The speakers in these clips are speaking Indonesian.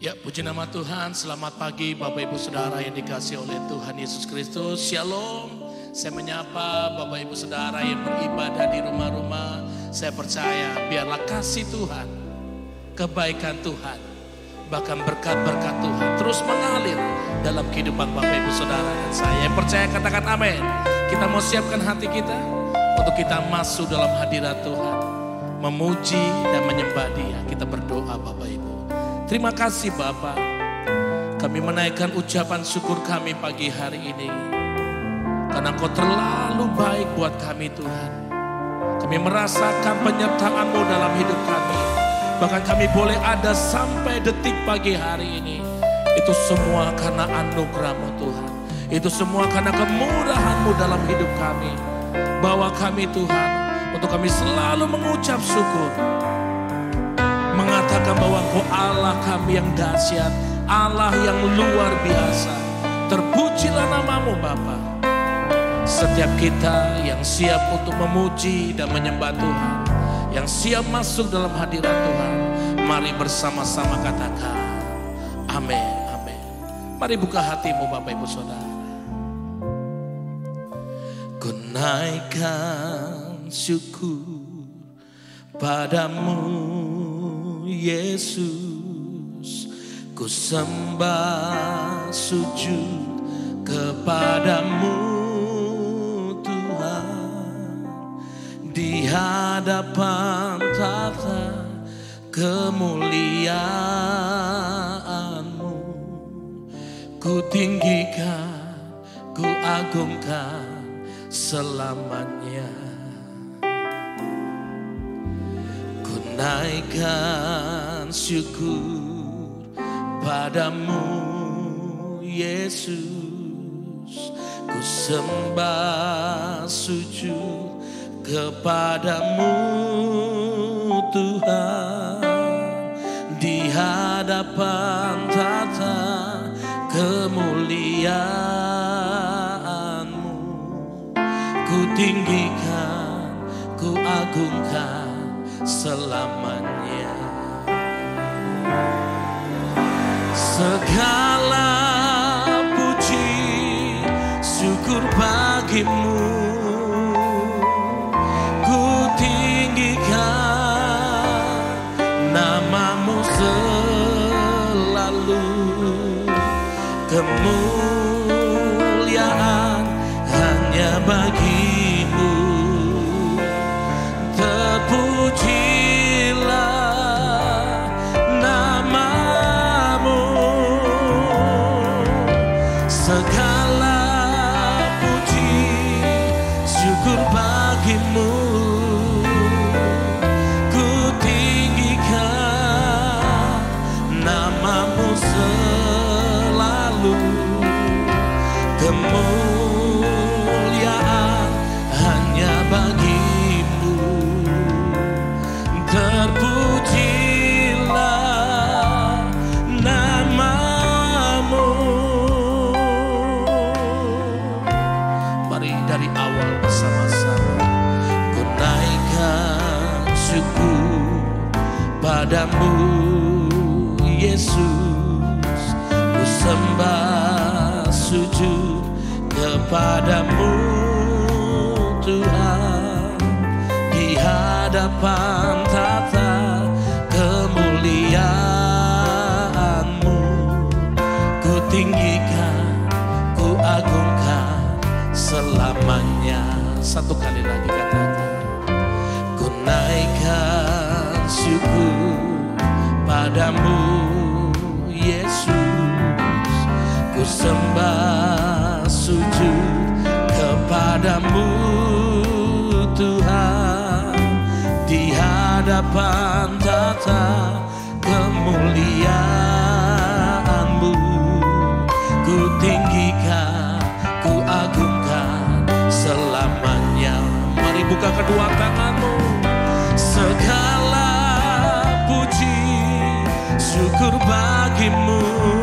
Ya, puji nama Tuhan. Selamat pagi Bapak Ibu Saudara yang dikasih oleh Tuhan Yesus Kristus. Shalom. Saya menyapa Bapak Ibu Saudara yang beribadah di rumah-rumah. Saya percaya biarlah kasih Tuhan, kebaikan Tuhan, bahkan berkat-berkat Tuhan terus mengalir dalam kehidupan Bapak Ibu Saudara dan saya. Yang percaya katakan amin. Kita mau siapkan hati kita untuk kita masuk dalam hadirat Tuhan. Memuji dan menyembah dia. Kita berdoa Bapak Ibu. Terima kasih Bapak. Kami menaikkan ucapan syukur kami pagi hari ini. Karena Engkau terlalu baik buat kami Tuhan. Kami merasakan penyertaan-Mu dalam hidup kami. Bahkan kami boleh ada sampai detik pagi hari ini. Itu semua karena anugerah-Mu Tuhan. Itu semua karena kemurahan-Mu dalam hidup kami. Bawa kami Tuhan untuk kami selalu mengucap syukur. Mengatakan bahwa Engkau Allah kami yang dahsyat. Allah yang luar biasa. Terpujilah namamu Bapak. Setiap kita yang siap untuk memuji dan menyembah Tuhan, yang siap masuk dalam hadirat Tuhan, mari bersama-sama katakan, Amin, Amin. Mari buka hatimu Bapak Ibu Saudara. Ku naikkan syukur padamu Yesus, ku sembah sujud kepadamu di hadapan tata kemuliaanmu ku tinggikan ku agungkan selamanya naikkan syukur padamu Yesus. Ku sembah sujud kepadamu Tuhan. Di hadapan tata kemuliaanmu ku tinggikan ku agungkan selamanya. Segala puji syukur bagimu padamu Yesus. Ku sembah sujud kepadamu Tuhan. Di hadapan tata kemuliaanmu Ku tinggikan, ku agungkan selamanya. Satu kali lagi katakan Ku sembah sujud kepadamu Tuhan. Di hadapan tata kemuliaanmu Ku tinggikan, ku agungkan selamanya. Mari buka kedua tanganmu. Segala puji syukur bagimu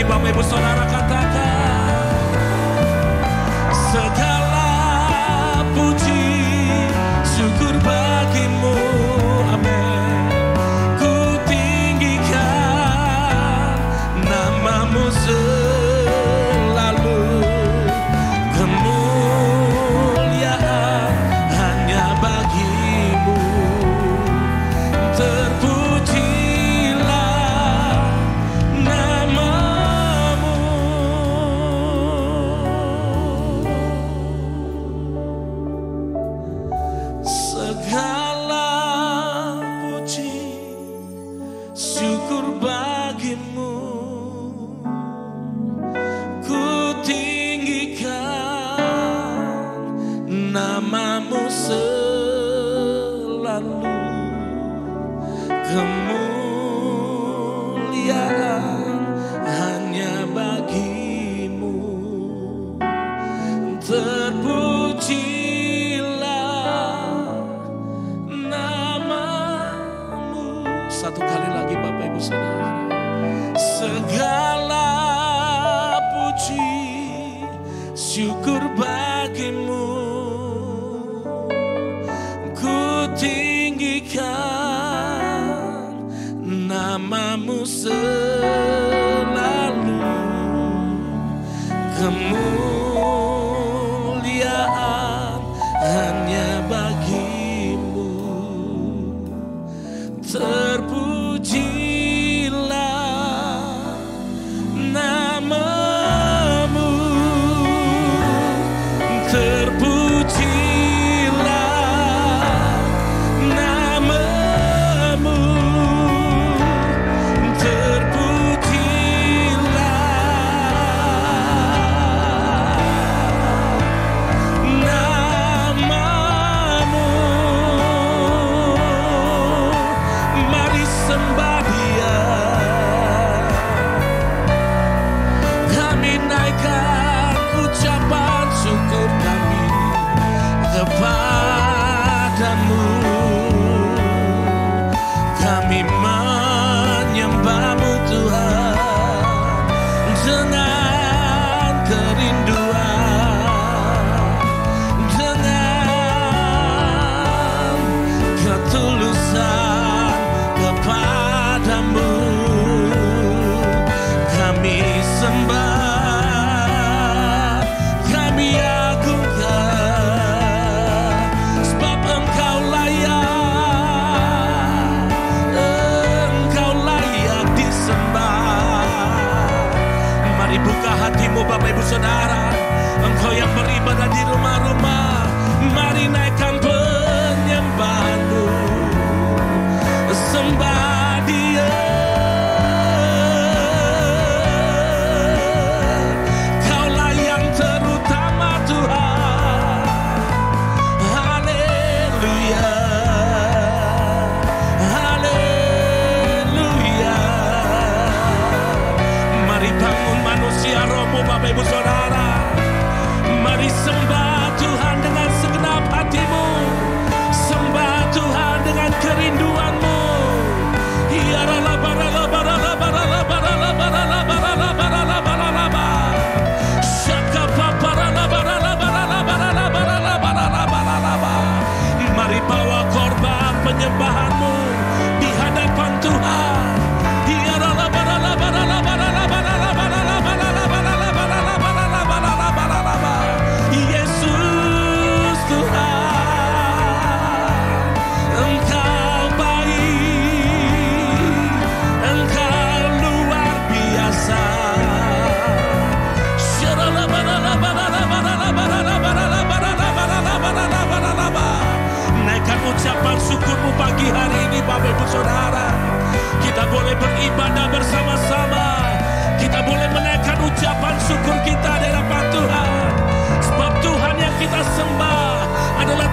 lagi Bapak Ibu Saudara bagimu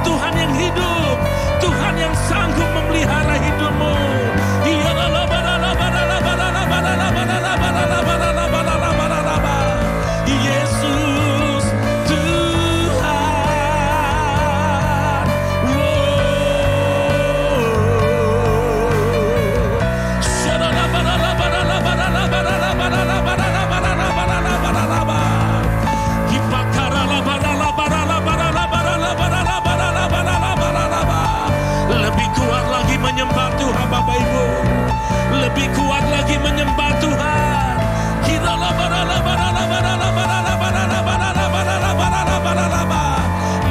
Tuhan yang hidup. lebih kuat lagi menyembah Tuhan.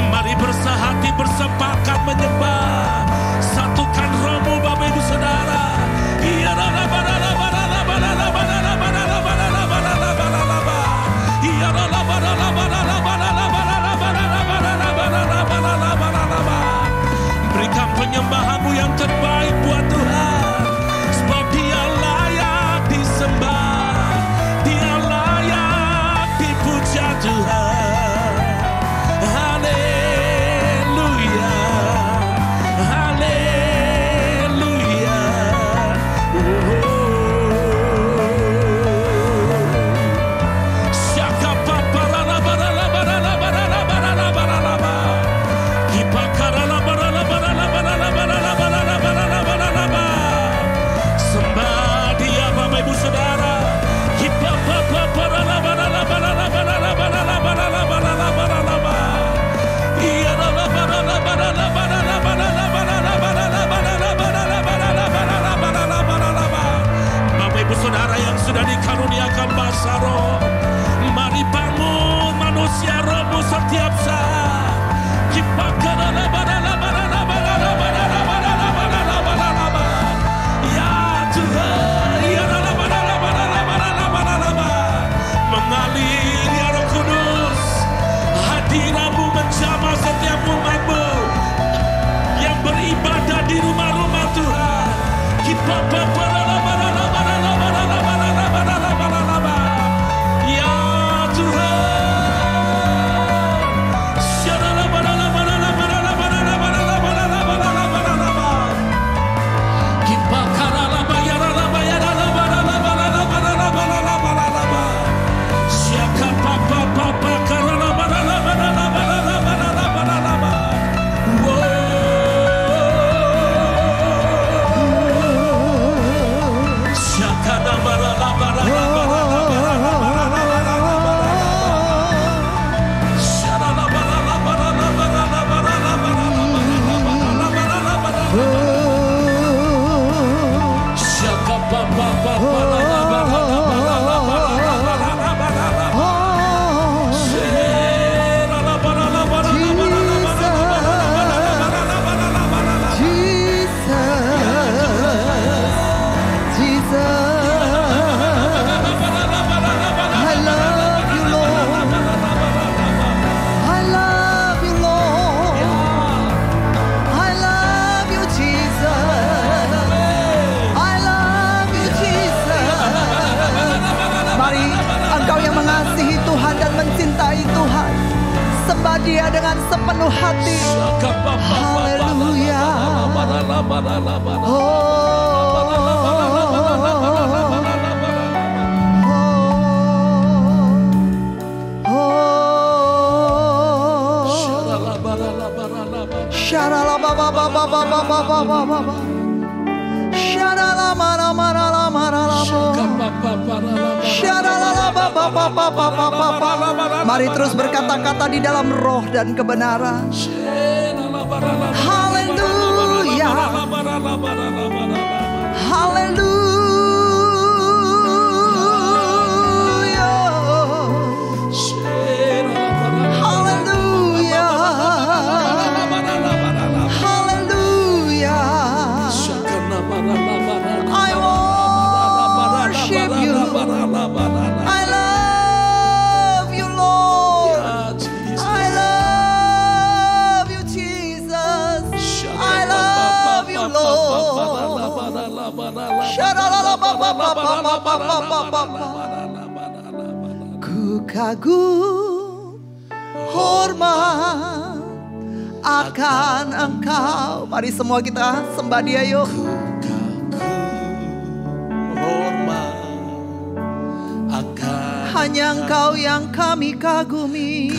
Mari bersahati bersepakat menyembah. Satukan romo Bapak Ibu Saudara. Berikan penyembahanmu yang terbaik buat Tuhan. seluruh hati. Haleluya. Oh. Sha la ba ba ba ba ba ba ba ba ba ba. Mari terus berkata-kata di dalam roh dan kebenaran. Haleluya. Haleluya. Ku kagum hormat akan engkau. Mari semua kita sembah dia yuk. Hanya engkau yang kami kagumi.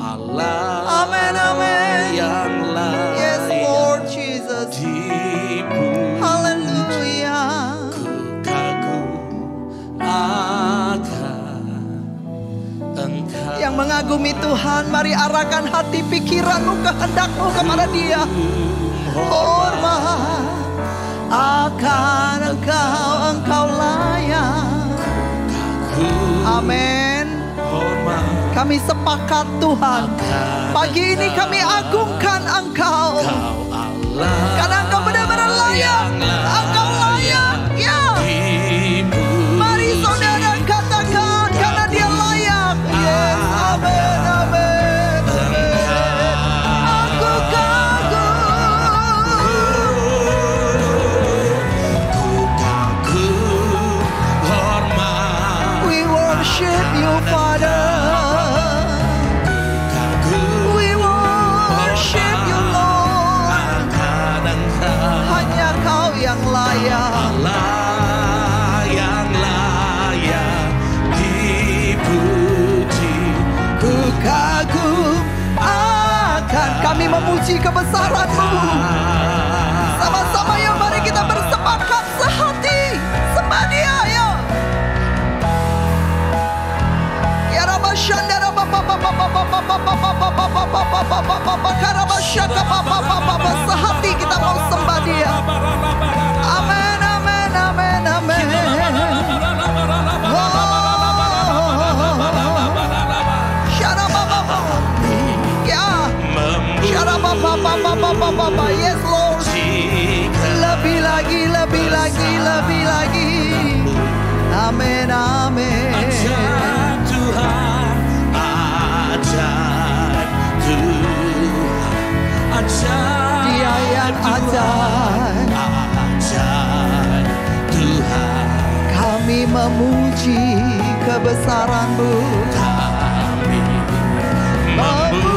Allah amen, amen. yang lain yes, Lord Jesus. dipuji. Yang mengagumi Tuhan, mari arahkan hati pikiranmu, kehendakmu kepada dia. Hormat akan engkau, engkau layak. Amin. hormat Kami sepakat Tuhan. Pagi ini kami agungkan engkau. Karena engkau benar-benar layak. Engkau kebesaranmu. Sama-sama yuk mari kita bersepakat sehati. Sembah dia ayo. Ya Rabba Shanda Rabba Papa Papa Papa Papa Papa Papa Papa Papa Papa Karaba Shaka Papa Papa Papa Sehati kita mau sembah dia. Amin Papa Papa Papa. Yes Lord. Lebih lagi, lebih lagi, lebih lagi. Amin, amin. ajaib Tuhan, ajaib Tuhan, ajaib Dia yang ajaib. ajaib Tuhan. Kami memuji kebesaranmu. kami memujikan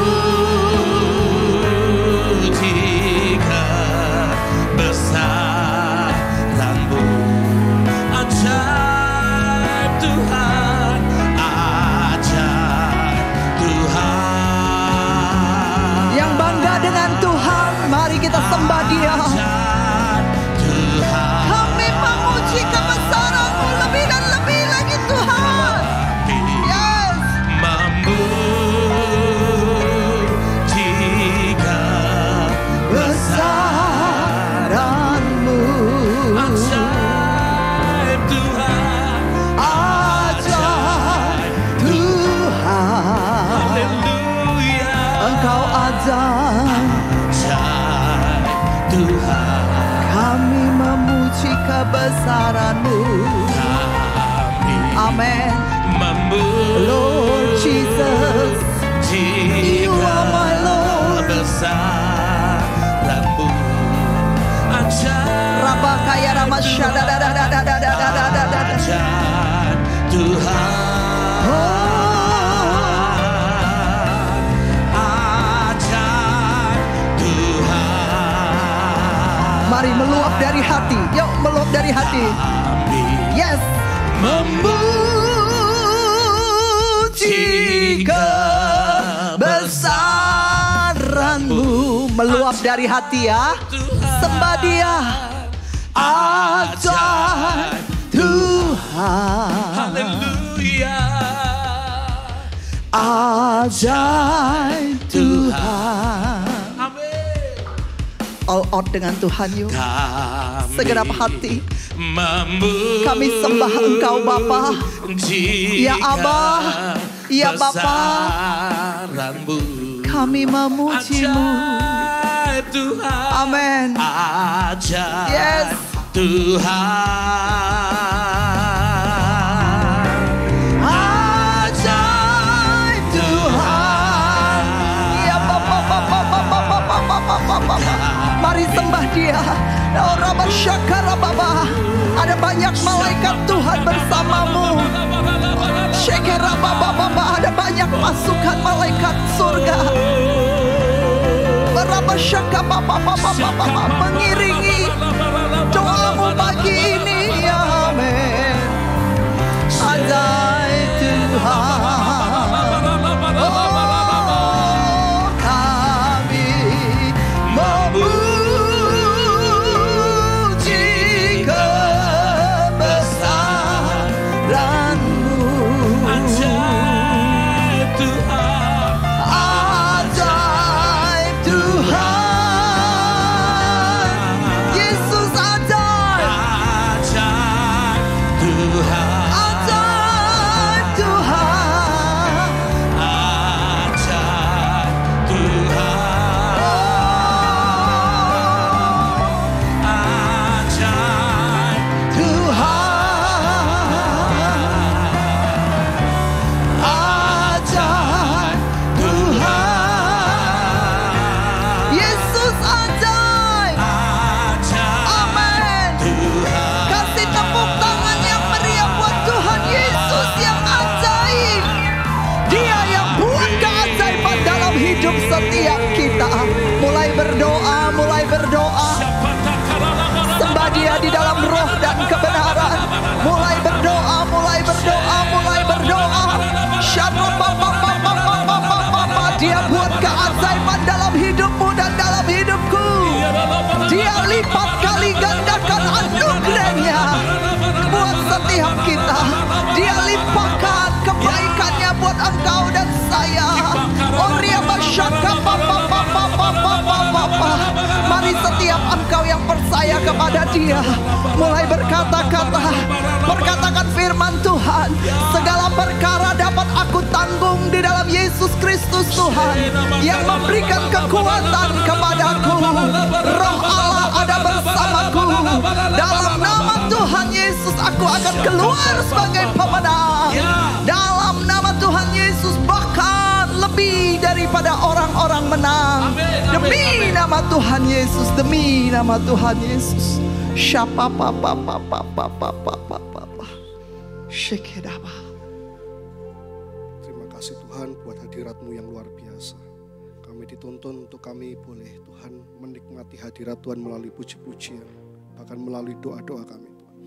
kebesaranmu. kami Amin. Lord Jesus. You are my Lord. besaranmu ajaib Rabba kaya dari hati. Yuk meluap dari hati. Yes. Memuji kebesaranmu meluap dari hati ya. Sembah dia. Ajaib Tuhan. Haleluya Ajaib Tuhan. All out dengan Tuhan yuk. Kami Segenap hati. Kami sembah Engkau, Bapa. Ya Abah, ya Bapa. Kami memujimu. Amin. Yes. Tuhan sembah dia. Oh Rabba Syakara Baba. Ada banyak malaikat Tuhan bersamamu. Shake Kira baba ada banyak pasukan malaikat surga. Berapa syaka papa papa papa mengiringi doamu pagi ini ya amin. Ajaib Tuhan. Setiap kita. Dia limpahkan kebaikannya buat engkau dan Mari setiap engkau yang percaya kepada dia mulai berkata-kata, berkatakan firman Tuhan. Segala perkara dapat aku tanggung di dalam Yesus Kristus Tuhan yang memberikan kekuatan kepadaku. Roh Allah ada bersamaku. Dalam nama Tuhan Yesus aku akan keluar sebagai pemenang. Dalam nama Tuhan Yesus bahkan lebih daripada orang-orang menang. Demi nama Tuhan Yesus, demi nama Tuhan Yesus. Siapa papa papa papa papa papa. Shekedaba. Terima kasih Tuhan buat hadiratmu yang luar biasa. Kami dituntun untuk kami boleh Tuhan menikmati hadirat Tuhan melalui puji-pujian. Bahkan melalui doa-doa kami Tuhan.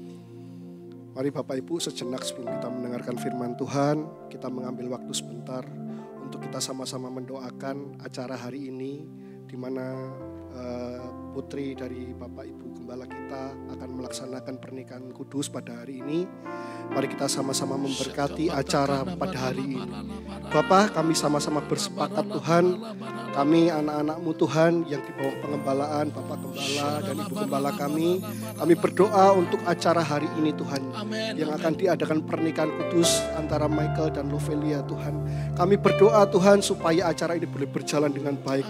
Mari Bapak Ibu sejenak sebelum kita mendengarkan firman Tuhan. Kita mengambil waktu sebentar untuk kita sama-sama mendoakan acara hari ini. di mana eh, putri dari Bapak Ibu Gembala kita akan melaksanakan pernikahan kudus pada hari ini. Mari kita sama-sama memberkati acara pada hari ini. Bapak, kami sama-sama bersepakat Tuhan, kami anak-anakmu Tuhan yang di bawah pengembalaan Bapak Gembala dan Ibu Gembala kami, kami berdoa untuk acara hari ini Tuhan, yang akan diadakan pernikahan kudus antara Michael dan Lovelia Tuhan. Kami berdoa Tuhan supaya acara ini boleh berjalan dengan baik.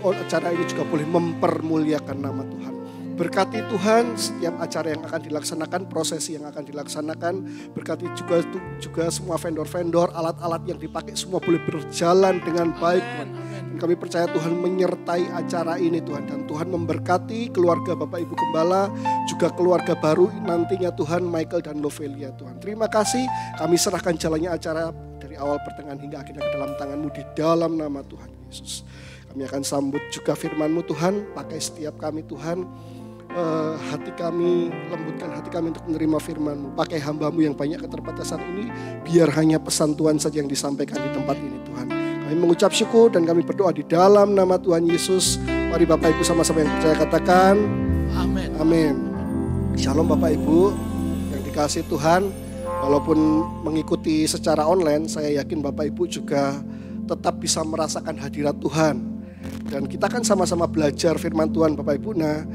Dan acara ini juga boleh mempermuliakan nama Tuhan. Berkati Tuhan setiap acara yang akan dilaksanakan, prosesi yang akan dilaksanakan. Berkati juga juga semua vendor-vendor, alat-alat yang dipakai semua boleh berjalan dengan baik Tuhan. Dan kami percaya Tuhan menyertai acara ini Tuhan. Dan Tuhan memberkati keluarga Bapak Ibu Gembala, juga keluarga baru nantinya Tuhan Michael dan Lovelia Tuhan. Terima kasih kami serahkan jalannya acara dari awal pertengahan hingga akhirnya ke dalam tanganmu di dalam nama Tuhan Yesus. Kami akan sambut juga firman-Mu Tuhan, pakai setiap kami Tuhan, eh, hati kami, lembutkan hati kami untuk menerima firman-Mu. Pakai hamba-Mu yang banyak keterbatasan ini, biar hanya pesan Tuhan saja yang disampaikan di tempat ini Tuhan. Kami mengucap syukur dan kami berdoa di dalam nama Tuhan Yesus. Mari Bapak Ibu sama-sama yang percaya katakan, Amin. Amin. Shalom Bapak Ibu yang dikasih Tuhan. Walaupun mengikuti secara online, saya yakin Bapak Ibu juga tetap bisa merasakan hadirat Tuhan. Dan kita kan sama-sama belajar firman Tuhan Bapak Ibu. Nah,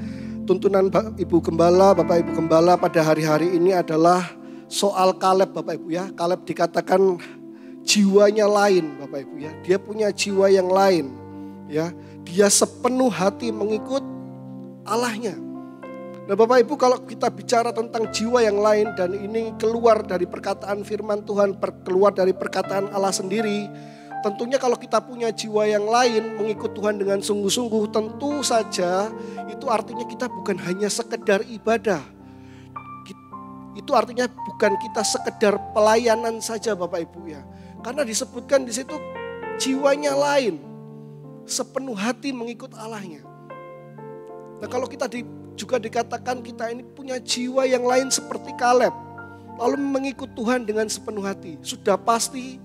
tuntunan Ibu Gembala, Bapak Ibu Gembala pada hari-hari ini adalah soal Kaleb Bapak Ibu ya. Kaleb dikatakan jiwanya lain Bapak Ibu ya. Dia punya jiwa yang lain ya. Dia sepenuh hati mengikut Allahnya. Nah Bapak Ibu kalau kita bicara tentang jiwa yang lain dan ini keluar dari perkataan firman Tuhan, keluar dari perkataan Allah sendiri. Tentunya kalau kita punya jiwa yang lain mengikut Tuhan dengan sungguh-sungguh tentu saja itu artinya kita bukan hanya sekedar ibadah. Itu artinya bukan kita sekedar pelayanan saja Bapak Ibu ya. Karena disebutkan di situ jiwanya lain. Sepenuh hati mengikut Allahnya. Nah kalau kita di, juga dikatakan kita ini punya jiwa yang lain seperti Kaleb. Lalu mengikut Tuhan dengan sepenuh hati. Sudah pasti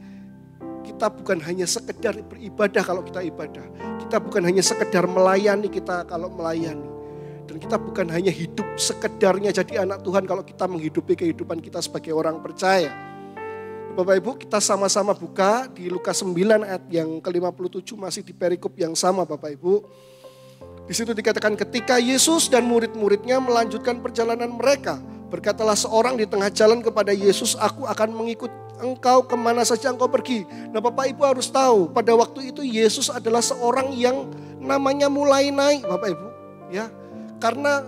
kita bukan hanya sekedar beribadah kalau kita ibadah. Kita bukan hanya sekedar melayani kita kalau melayani. Dan kita bukan hanya hidup sekedarnya jadi anak Tuhan kalau kita menghidupi kehidupan kita sebagai orang percaya. Bapak Ibu kita sama-sama buka di Lukas 9 ayat yang ke-57 masih di perikop yang sama Bapak Ibu. Di situ dikatakan ketika Yesus dan murid-muridnya melanjutkan perjalanan mereka. Berkatalah seorang di tengah jalan kepada Yesus, aku akan mengikut engkau ke mana saja engkau pergi. Nah Bapak Ibu harus tahu pada waktu itu Yesus adalah seorang yang namanya mulai naik Bapak Ibu. Ya, karena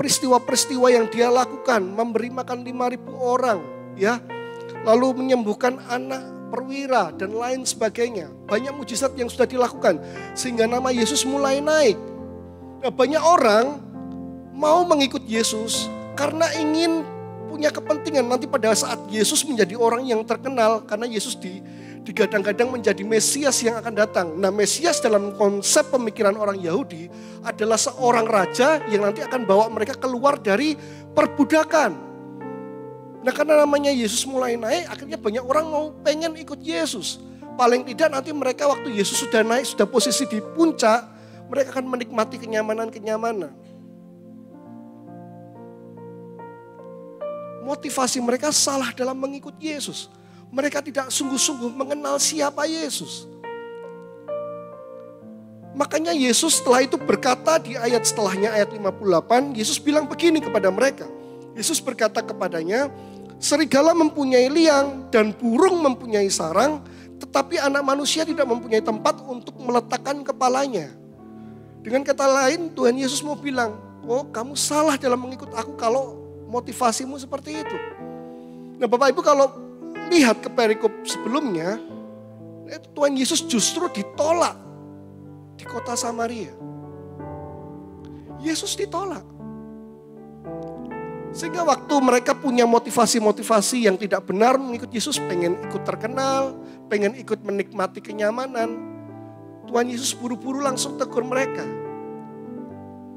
peristiwa-peristiwa yang dia lakukan, memberi makan 5000 orang, ya. Lalu menyembuhkan anak perwira dan lain sebagainya. Banyak mujizat yang sudah dilakukan sehingga nama Yesus mulai naik. Nah, banyak orang mau mengikut Yesus karena ingin punya kepentingan nanti pada saat Yesus menjadi orang yang terkenal karena Yesus di digadang-gadang menjadi Mesias yang akan datang. Nah Mesias dalam konsep pemikiran orang Yahudi adalah seorang raja yang nanti akan bawa mereka keluar dari perbudakan. Nah karena namanya Yesus mulai naik, akhirnya banyak orang mau pengen ikut Yesus. Paling tidak nanti mereka waktu Yesus sudah naik, sudah posisi di puncak, mereka akan menikmati kenyamanan-kenyamanan. Motivasi mereka salah dalam mengikut Yesus. Mereka tidak sungguh-sungguh mengenal siapa Yesus. Makanya Yesus setelah itu berkata di ayat setelahnya ayat 58, Yesus bilang begini kepada mereka. Yesus berkata kepadanya, serigala mempunyai liang dan burung mempunyai sarang, tetapi anak manusia tidak mempunyai tempat untuk meletakkan kepalanya. Dengan kata lain Tuhan Yesus mau bilang, oh kamu salah dalam mengikut aku kalau motivasimu seperti itu. Nah Bapak Ibu kalau lihat ke perikop sebelumnya, Tuhan Yesus justru ditolak di kota Samaria. Yesus ditolak. Sehingga waktu mereka punya motivasi-motivasi yang tidak benar mengikut Yesus, pengen ikut terkenal, pengen ikut menikmati kenyamanan, Tuhan Yesus buru-buru langsung tegur mereka.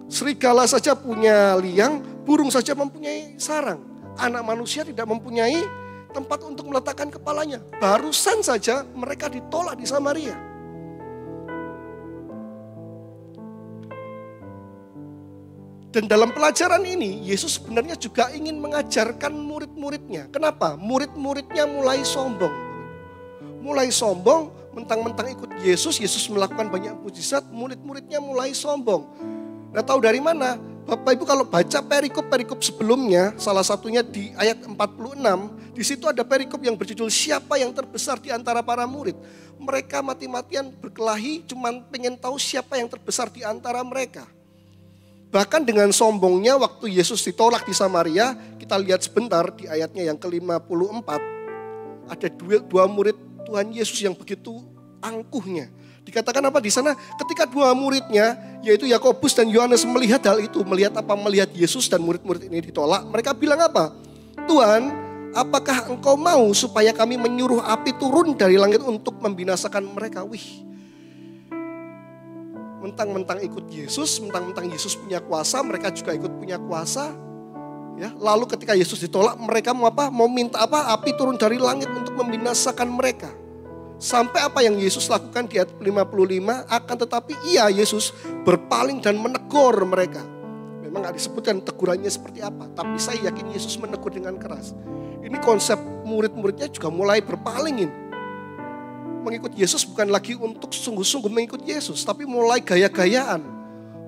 Serigala saja punya liang, burung saja mempunyai sarang. Anak manusia tidak mempunyai tempat untuk meletakkan kepalanya. Barusan saja mereka ditolak di Samaria. Dan dalam pelajaran ini, Yesus sebenarnya juga ingin mengajarkan murid-muridnya. Kenapa? Murid-muridnya mulai sombong. Mulai sombong, mentang-mentang ikut Yesus, Yesus melakukan banyak mujizat, murid-muridnya mulai sombong. Nah tahu dari mana? Bapak Ibu kalau baca perikop-perikop sebelumnya, salah satunya di ayat 46, di situ ada perikop yang berjudul siapa yang terbesar di antara para murid. Mereka mati-matian berkelahi cuman pengen tahu siapa yang terbesar di antara mereka. Bahkan dengan sombongnya waktu Yesus ditolak di Samaria, kita lihat sebentar di ayatnya yang ke-54. Ada dua, dua murid Tuhan Yesus yang begitu angkuhnya. Dikatakan apa di sana? Ketika dua muridnya, yaitu Yakobus dan Yohanes melihat hal itu, melihat apa? Melihat Yesus dan murid-murid ini ditolak, mereka bilang apa? Tuhan, apakah engkau mau supaya kami menyuruh api turun dari langit untuk membinasakan mereka? Wih, mentang-mentang ikut Yesus, mentang-mentang Yesus punya kuasa, mereka juga ikut punya kuasa. Ya, lalu ketika Yesus ditolak, mereka mau apa? Mau minta apa? Api turun dari langit untuk membinasakan mereka. Sampai apa yang Yesus lakukan di ayat 55, akan tetapi ia Yesus berpaling dan menegur mereka. Memang gak disebutkan tegurannya seperti apa, tapi saya yakin Yesus menegur dengan keras. Ini konsep murid-muridnya juga mulai berpalingin. Mengikut Yesus bukan lagi untuk sungguh-sungguh mengikut Yesus, tapi mulai gaya-gayaan,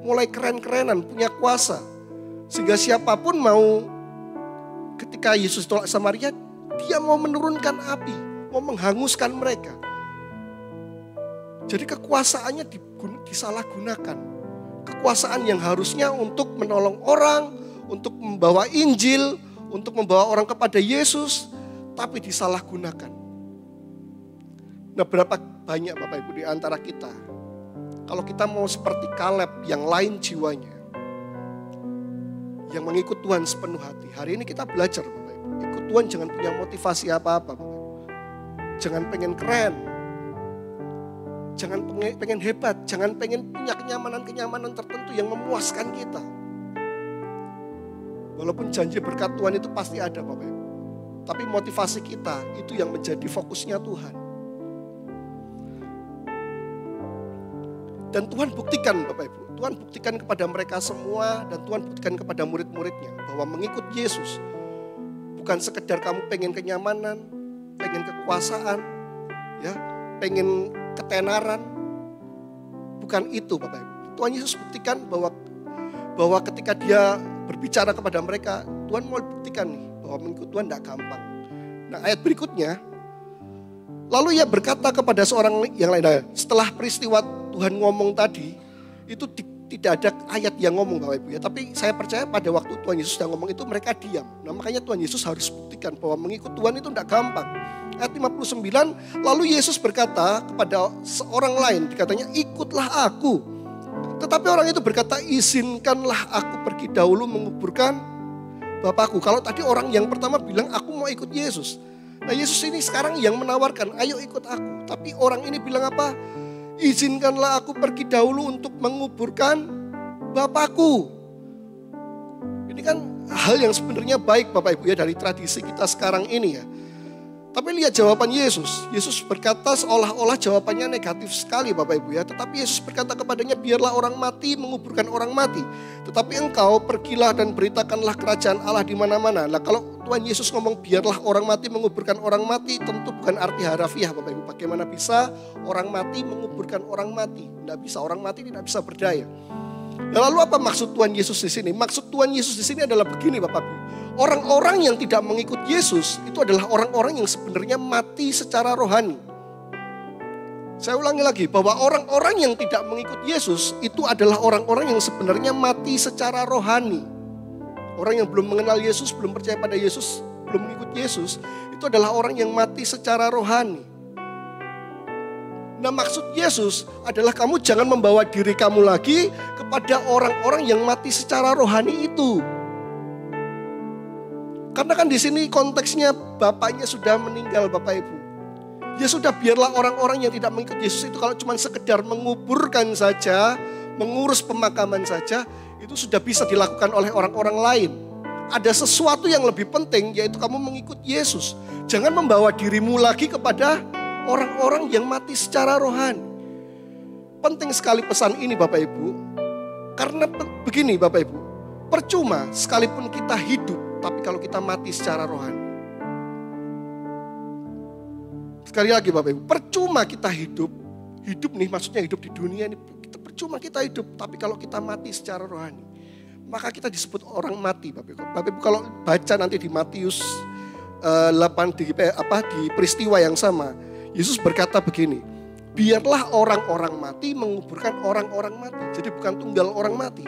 mulai keren-kerenan, punya kuasa. Sehingga siapa pun mau ketika Yesus tolak Samaria, dia mau menurunkan api, mau menghanguskan mereka. Jadi kekuasaannya disalahgunakan. Kekuasaan yang harusnya untuk menolong orang, untuk membawa Injil, untuk membawa orang kepada Yesus, tapi disalahgunakan. Nah berapa banyak Bapak Ibu di antara kita, kalau kita mau seperti Kaleb yang lain jiwanya, yang mengikut Tuhan sepenuh hati. Hari ini kita belajar Bapak Ibu. Ikut Tuhan jangan punya motivasi apa-apa. Jangan pengen keren. Jangan pengen, hebat. Jangan pengen punya kenyamanan-kenyamanan tertentu yang memuaskan kita. Walaupun janji berkat Tuhan itu pasti ada Bapak Ibu. Tapi motivasi kita itu yang menjadi fokusnya Tuhan. Dan Tuhan buktikan Bapak Ibu. Tuhan buktikan kepada mereka semua dan Tuhan buktikan kepada murid-muridnya bahwa mengikut Yesus bukan sekedar kamu pengen kenyamanan, pengen kekuasaan, ya, pengen ketenaran. Bukan itu Bapak Ibu. Tuhan Yesus buktikan bahwa bahwa ketika dia berbicara kepada mereka, Tuhan mau buktikan nih bahwa mengikut Tuhan tidak gampang. Nah ayat berikutnya, lalu ia berkata kepada seorang yang lain, setelah peristiwa Tuhan ngomong tadi, itu di, tidak ada ayat yang ngomong Bapak Ibu ya. Tapi saya percaya pada waktu Tuhan Yesus sudah ngomong itu mereka diam. Nah makanya Tuhan Yesus harus buktikan bahwa mengikut Tuhan itu tidak gampang. Ayat 59, lalu Yesus berkata kepada seorang lain, dikatanya ikutlah aku. Tetapi orang itu berkata izinkanlah aku pergi dahulu menguburkan Bapakku. Kalau tadi orang yang pertama bilang aku mau ikut Yesus. Nah Yesus ini sekarang yang menawarkan ayo ikut aku. Tapi orang ini bilang apa? Izinkanlah aku pergi dahulu untuk menguburkan Bapakku. Ini kan hal yang sebenarnya baik Bapak Ibu ya dari tradisi kita sekarang ini ya. Tapi lihat jawaban Yesus. Yesus berkata seolah-olah jawabannya negatif sekali Bapak Ibu ya. Tetapi Yesus berkata kepadanya biarlah orang mati menguburkan orang mati. Tetapi engkau pergilah dan beritakanlah kerajaan Allah di mana-mana. Nah kalau Tuhan Yesus ngomong biarlah orang mati menguburkan orang mati tentu bukan arti harafiah Bapak Ibu. Bagaimana bisa orang mati menguburkan orang mati? Tidak bisa, orang mati tidak bisa berdaya. Nah, lalu apa maksud Tuhan Yesus di sini? Maksud Tuhan Yesus di sini adalah begini Bapak Ibu. Orang-orang yang tidak mengikut Yesus itu adalah orang-orang yang sebenarnya mati secara rohani. Saya ulangi lagi bahwa orang-orang yang tidak mengikut Yesus itu adalah orang-orang yang sebenarnya mati secara rohani. Orang yang belum mengenal Yesus, belum percaya pada Yesus, belum mengikut Yesus, itu adalah orang yang mati secara rohani. Nah maksud Yesus adalah kamu jangan membawa diri kamu lagi kepada orang-orang yang mati secara rohani itu. Karena kan di sini konteksnya bapaknya sudah meninggal Bapak Ibu. Ya sudah biarlah orang-orang yang tidak mengikut Yesus itu kalau cuma sekedar menguburkan saja, mengurus pemakaman saja, itu sudah bisa dilakukan oleh orang-orang lain. Ada sesuatu yang lebih penting yaitu kamu mengikut Yesus. Jangan membawa dirimu lagi kepada orang-orang yang mati secara rohani. Penting sekali pesan ini Bapak Ibu. Karena begini Bapak Ibu, percuma sekalipun kita hidup tapi kalau kita mati secara rohani. Sekali lagi Bapak Ibu, percuma kita hidup, hidup nih maksudnya hidup di dunia ini, percuma kita hidup, tapi kalau kita mati secara rohani, maka kita disebut orang mati Bapak Ibu. Bapak Ibu kalau baca nanti di Matius uh, 8 di apa di peristiwa yang sama, Yesus berkata begini, biarlah orang-orang mati menguburkan orang-orang mati. Jadi bukan tunggal orang mati,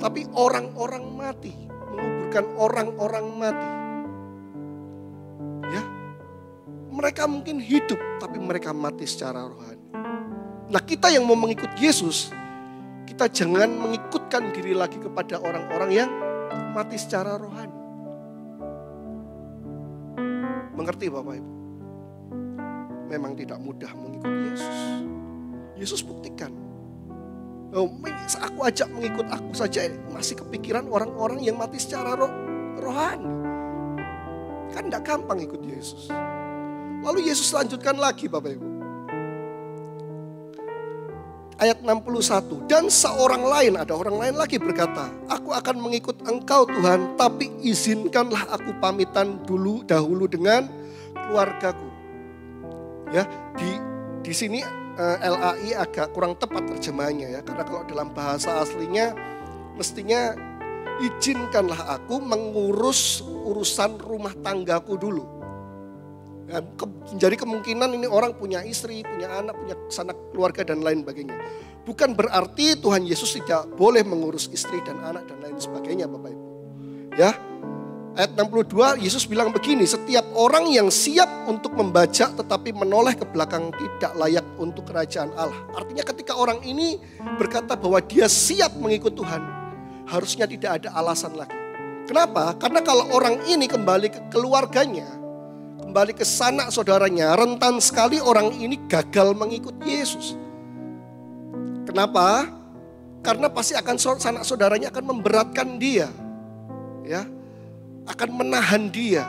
tapi orang-orang mati menguburkan orang-orang mati. Ya. Mereka mungkin hidup tapi mereka mati secara rohani. Nah, kita yang mau mengikut Yesus, kita jangan mengikutkan diri lagi kepada orang-orang yang mati secara rohani. Mengerti Bapak Ibu? Memang tidak mudah mengikut Yesus. Yesus buktikan Oh, aku ajak mengikut aku saja masih kepikiran orang-orang yang mati secara roh, rohani. Kan tidak gampang ikut Yesus. Lalu Yesus lanjutkan lagi Bapak Ibu. Ayat 61. Dan seorang lain, ada orang lain lagi berkata, Aku akan mengikut engkau Tuhan, tapi izinkanlah aku pamitan dulu dahulu dengan keluargaku. Ya, di di sini Eh, LAI agak kurang tepat terjemahnya ya. Karena kalau dalam bahasa aslinya mestinya izinkanlah aku mengurus urusan rumah tanggaku dulu. Ya, ke, jadi kemungkinan ini orang punya istri, punya anak, punya sanak keluarga dan lain sebagainya. Bukan berarti Tuhan Yesus tidak boleh mengurus istri dan anak dan lain sebagainya Bapak Ibu. Ya, Ayat 62 Yesus bilang begini, setiap orang yang siap untuk membaca tetapi menoleh ke belakang tidak layak untuk kerajaan Allah. Artinya ketika orang ini berkata bahwa dia siap mengikut Tuhan, harusnya tidak ada alasan lagi. Kenapa? Karena kalau orang ini kembali ke keluarganya, kembali ke sanak saudaranya, rentan sekali orang ini gagal mengikut Yesus. Kenapa? Karena pasti akan sanak saudaranya akan memberatkan dia. Ya. Akan menahan dia.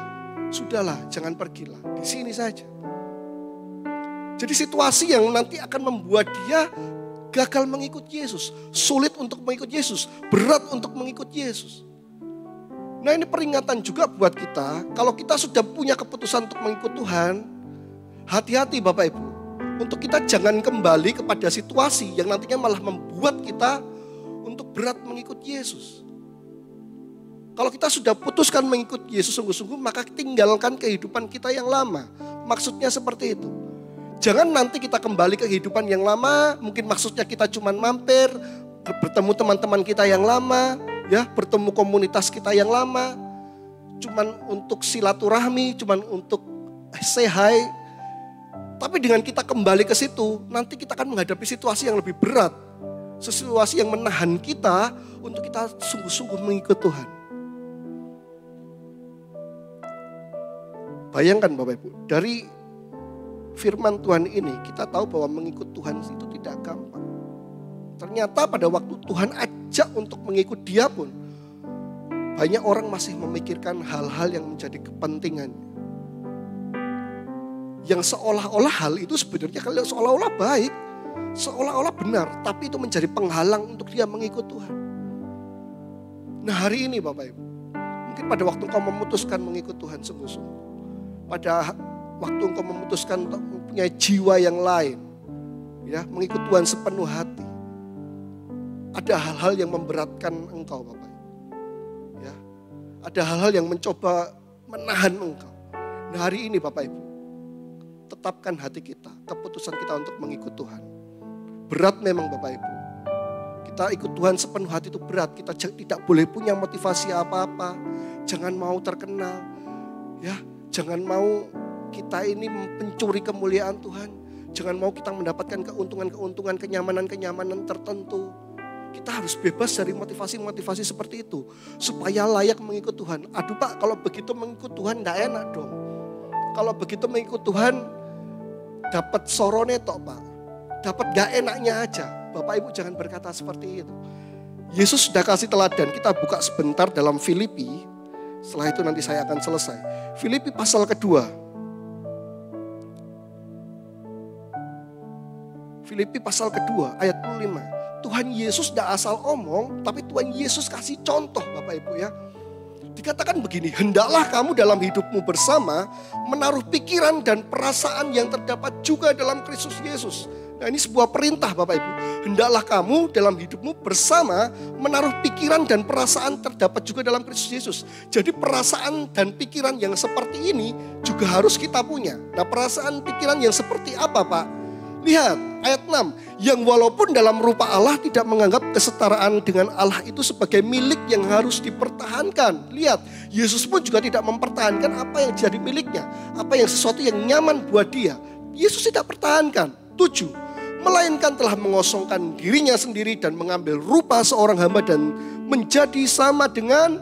Sudahlah, jangan pergilah. Di sini saja. Jadi situasi yang nanti akan membuat dia gagal mengikut Yesus, sulit untuk mengikut Yesus, berat untuk mengikut Yesus. Nah ini peringatan juga buat kita, kalau kita sudah punya keputusan untuk mengikut Tuhan, hati-hati Bapak Ibu. Untuk kita jangan kembali kepada situasi yang nantinya malah membuat kita untuk berat mengikut Yesus. Kalau kita sudah putuskan mengikut Yesus sungguh-sungguh, maka tinggalkan kehidupan kita yang lama. Maksudnya seperti itu. Jangan nanti kita kembali ke kehidupan yang lama, mungkin maksudnya kita cuma mampir, bertemu teman-teman kita yang lama, ya bertemu komunitas kita yang lama, cuman untuk silaturahmi, cuman untuk say. Tapi dengan kita kembali ke situ, nanti kita akan menghadapi situasi yang lebih berat. Situasi yang menahan kita untuk kita sungguh-sungguh mengikut Tuhan. Bayangkan Bapak Ibu, dari firman Tuhan ini kita tahu bahwa mengikut Tuhan itu tidak gampang. Ternyata pada waktu Tuhan ajak untuk mengikut dia pun, banyak orang masih memikirkan hal-hal yang menjadi kepentingan. Yang seolah-olah hal itu sebenarnya kalau seolah-olah baik, seolah-olah benar, tapi itu menjadi penghalang untuk dia mengikut Tuhan. Nah hari ini Bapak Ibu, mungkin pada waktu kau memutuskan mengikut Tuhan sungguh-sungguh. Pada waktu engkau memutuskan untuk mempunyai jiwa yang lain, ya mengikut Tuhan sepenuh hati ada hal-hal yang memberatkan engkau Bapak. Ya. Ada hal-hal yang mencoba menahan engkau. Nah hari ini Bapak Ibu, tetapkan hati kita, keputusan kita untuk mengikut Tuhan. Berat memang Bapak Ibu. Kita ikut Tuhan sepenuh hati itu berat. Kita tidak boleh punya motivasi apa-apa. Jangan mau terkenal. Ya, jangan mau kita ini mencuri kemuliaan Tuhan. Jangan mau kita mendapatkan keuntungan-keuntungan, kenyamanan-kenyamanan tertentu. Kita harus bebas dari motivasi-motivasi seperti itu. Supaya layak mengikut Tuhan. Aduh Pak, kalau begitu mengikut Tuhan tidak enak dong. Kalau begitu mengikut Tuhan, dapat sorone tok Pak. Dapat gak enaknya aja. Bapak Ibu jangan berkata seperti itu. Yesus sudah kasih teladan. Kita buka sebentar dalam Filipi. Setelah itu nanti saya akan selesai. Filipi pasal kedua. Filipi pasal kedua ayat 25. Tuhan Yesus tidak asal omong, tapi Tuhan Yesus kasih contoh Bapak Ibu ya. Dikatakan begini, hendaklah kamu dalam hidupmu bersama menaruh pikiran dan perasaan yang terdapat juga dalam Kristus Yesus. Nah ini sebuah perintah Bapak Ibu. Hendaklah kamu dalam hidupmu bersama menaruh pikiran dan perasaan terdapat juga dalam Kristus Yesus. Jadi perasaan dan pikiran yang seperti ini juga harus kita punya. Nah perasaan pikiran yang seperti apa Pak? Lihat ayat 6. Yang walaupun dalam rupa Allah tidak menganggap kesetaraan dengan Allah itu sebagai milik yang harus dipertahankan. Lihat, Yesus pun juga tidak mempertahankan apa yang jadi miliknya. Apa yang sesuatu yang nyaman buat dia. Yesus tidak pertahankan. Tujuh, melainkan telah mengosongkan dirinya sendiri dan mengambil rupa seorang hamba dan menjadi sama dengan